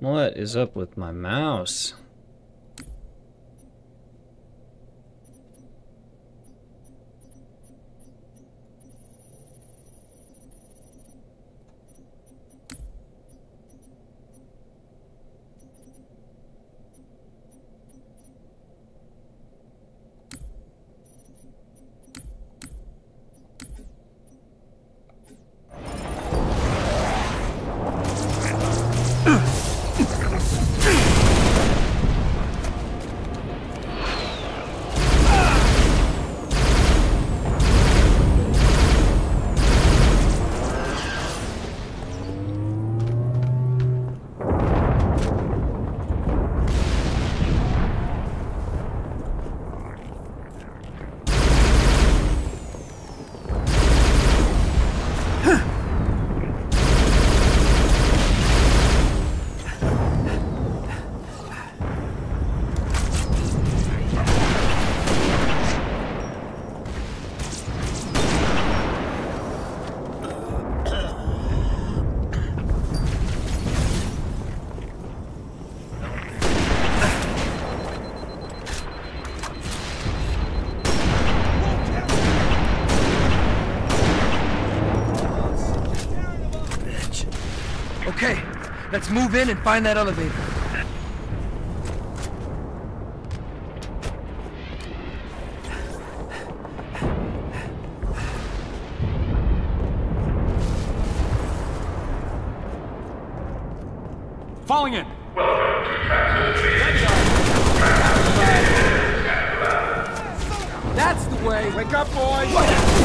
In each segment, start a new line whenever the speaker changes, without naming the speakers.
What is up with my mouse?
Let's move in and find that elevator.
Falling in.
That's the way.
Wake up, boys.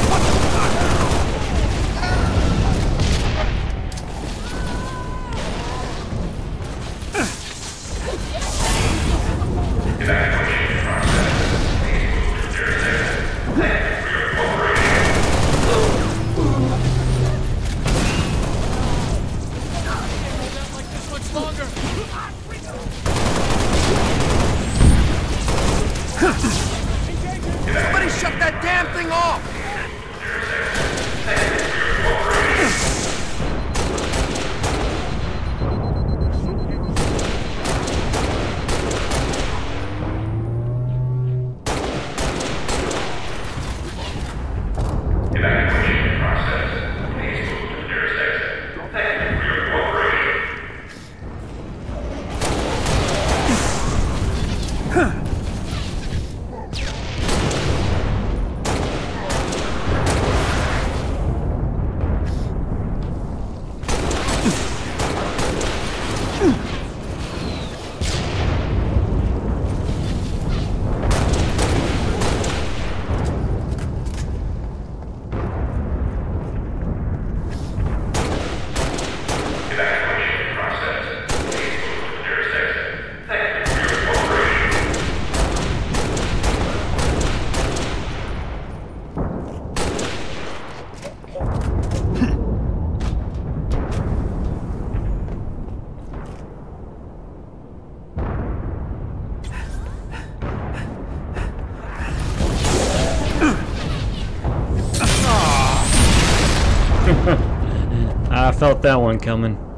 I felt that one coming.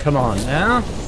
Come on now.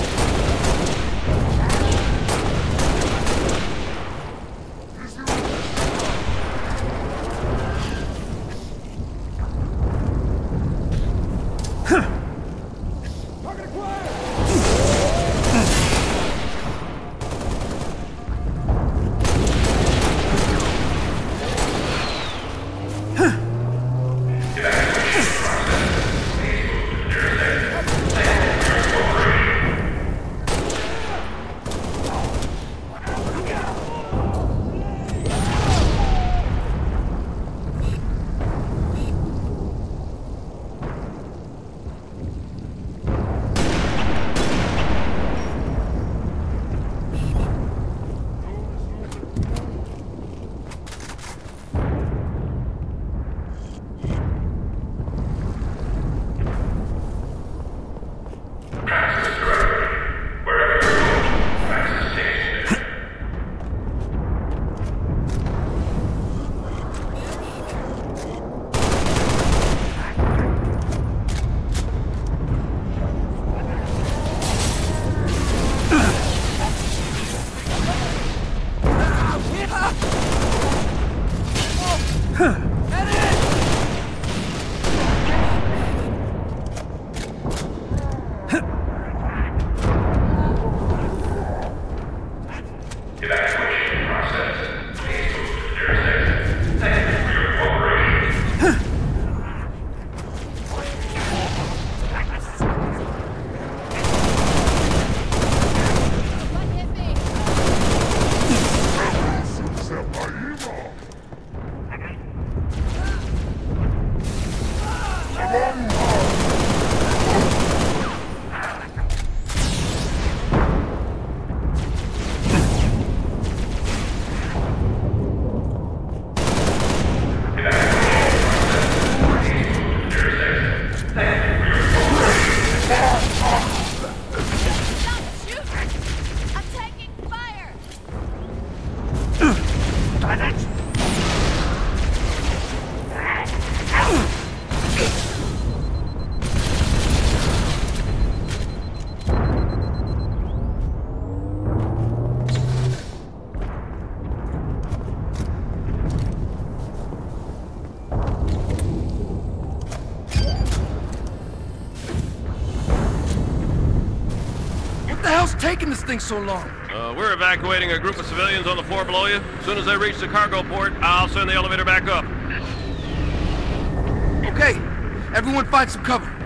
Evacuation
Amém. Taking this thing so long?
Uh, we're evacuating a group of civilians on the floor below you. As soon as they reach the cargo port, I'll send the elevator back up.
Okay, everyone find some cover.